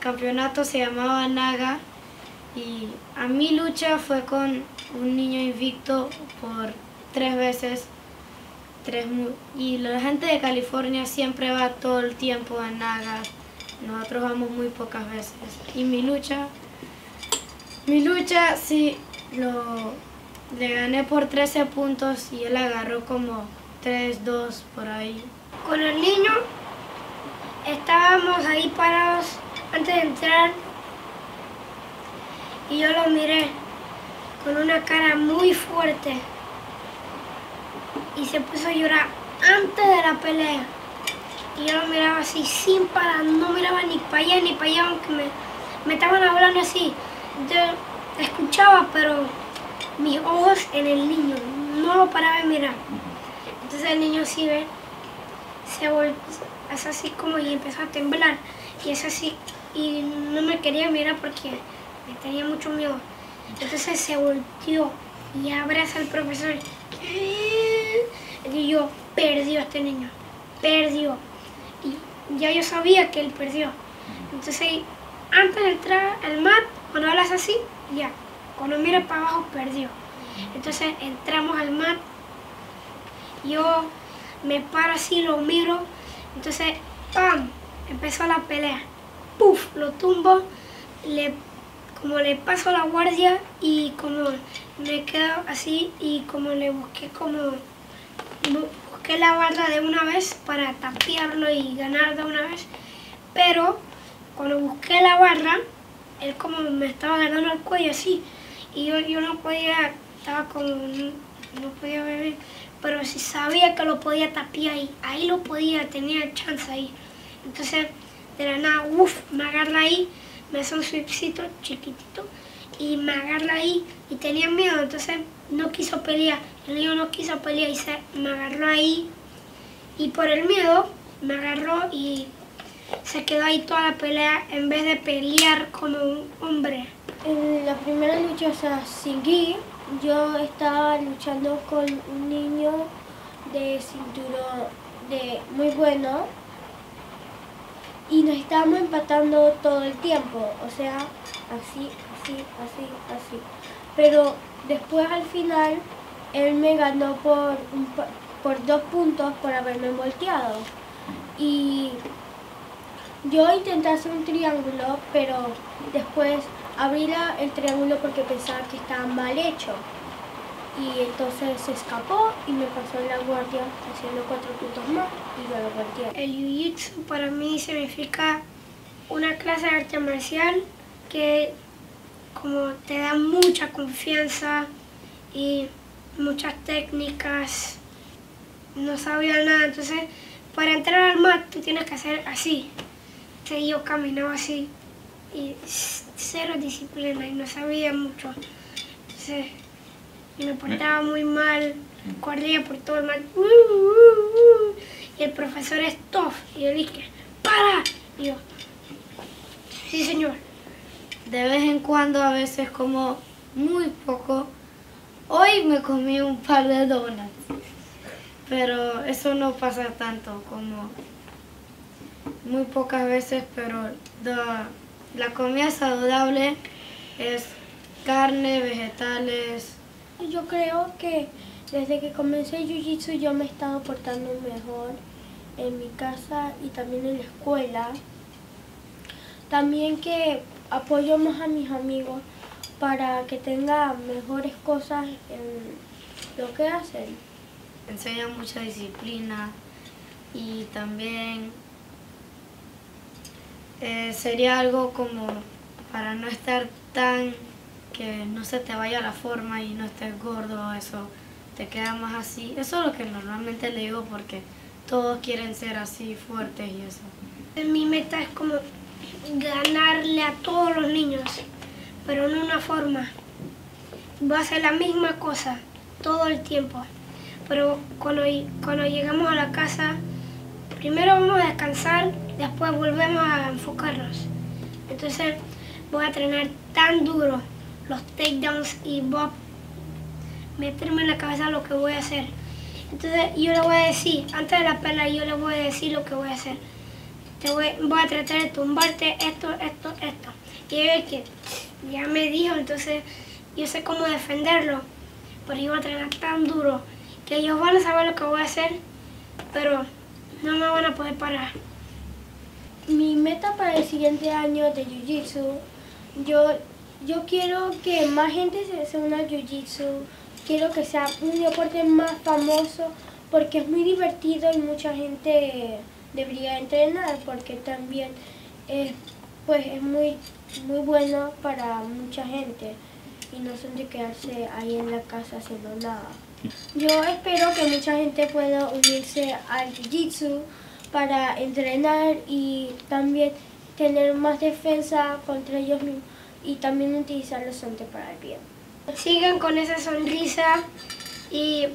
campeonato se llamaba Naga y a mi lucha fue con un niño invicto por tres veces. Tres, y la gente de California siempre va todo el tiempo a Naga. Nosotros vamos muy pocas veces. Y mi lucha, mi lucha sí lo le gané por 13 puntos y él agarró como 3, 2 por ahí. Con el niño estábamos ahí parados antes de entrar y yo lo miré con una cara muy fuerte y se puso a llorar antes de la pelea. Y yo lo miraba así sin parar, no miraba ni para allá ni para allá, aunque me, estaban hablando así. Yo escuchaba, pero mis ojos en el niño, no lo paraba de mirar. Entonces el niño sí ve, se volvió, es así como y empezó a temblar. Y es así, y no me quería mirar porque me tenía mucho miedo. Entonces se volteó y abraza al profesor. Y yo, perdió este niño, perdió. Y ya yo sabía que él perdió. Entonces, antes de entrar al mat, cuando hablas así, ya, cuando mira para abajo, perdió. Entonces entramos al mar. Yo me paro así, lo miro. Entonces, ¡pam! Empezó la pelea. ¡Puf! Lo tumbo. Le, como le paso la guardia y como me quedo así y como le busqué como... Busqué la barra de una vez para tapiarlo y ganar de una vez. Pero cuando busqué la barra, él como me estaba ganando el cuello así y yo, yo no podía, estaba como, no, podía beber, pero si sabía que lo podía tapiar ahí, ahí lo podía, tenía chance ahí. Entonces, de la nada, uff, me agarra ahí, me hace un swipcito chiquitito y me agarra ahí y tenía miedo, entonces no quiso pelear, el niño no quiso pelear y se, me agarró ahí y por el miedo me agarró y se quedó ahí toda la pelea en vez de pelear como un hombre. En la primera lucha, o sea, seguí, yo estaba luchando con un niño de cinturón de muy bueno y nos estábamos empatando todo el tiempo, o sea, así, así, así, así. Pero después al final él me ganó por, por dos puntos por haberme volteado. Y yo intenté hacer un triángulo, pero después abrí el triángulo porque pensaba que estaba mal hecho. Y entonces se escapó y me pasó en la guardia haciendo cuatro puntos más y yo lo. El Jiu-Jitsu para mí significa una clase de arte marcial que como te da mucha confianza y muchas técnicas. No sabía nada, entonces para entrar al mat tú tienes que hacer así. Entonces yo caminaba así y cero disciplina y no sabía mucho. Entonces me portaba muy mal, corría por todo el mal. Uh, uh, uh. Y el profesor es tough. Y yo dije, ¡para! Y yo, sí señor. De vez en cuando, a veces como muy poco. Hoy me comí un par de donuts. Pero eso no pasa tanto como muy pocas veces, pero la comida saludable es carne, vegetales. Yo creo que desde que comencé Jiu-Jitsu yo me he estado portando mejor en mi casa y también en la escuela. También que apoyo más a mis amigos para que tengan mejores cosas en lo que hacen. Enseña mucha disciplina y también eh, sería algo como para no estar tan que no se te vaya la forma y no estés gordo, eso te queda más así. Eso es lo que normalmente le digo porque todos quieren ser así fuertes y eso. Mi meta es como ganarle a todos los niños, pero en una forma. Va a ser la misma cosa todo el tiempo, pero cuando, cuando llegamos a la casa, primero vamos a descansar después volvemos a enfocarnos. Entonces voy a entrenar tan duro los takedowns y a meterme en la cabeza lo que voy a hacer. Entonces yo le voy a decir, antes de la pelea yo le voy a decir lo que voy a hacer. te voy, a tratar de tumbarte esto, esto, esto. Y ella que ya me dijo, entonces yo sé cómo defenderlo, pero yo voy a entrenar tan duro que ellos van a saber lo que voy a hacer, pero no me van a poder parar. Mi meta para el siguiente año de Jiu-Jitsu, yo, yo quiero que más gente se, una al Jiu-Jitsu, quiero que sea un deporte más famoso porque es muy divertido y mucha gente debería entrenar porque también es, pues, es muy, muy bueno para mucha gente y no son de quedarse ahí en la casa haciendo nada. Yo espero que mucha gente pueda unirse al Jiu-Jitsu para entrenar y también tener más defensa contra ellos mismos y también utilizar los sontes para el bien. Sigan con esa sonrisa y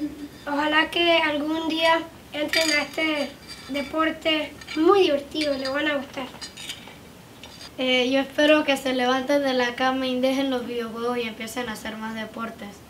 ojalá que algún día entren a este deporte muy divertido, les van a gustar. Eh, yo espero que se levanten de la cama y dejen los videojuegos y empiecen a hacer más deportes.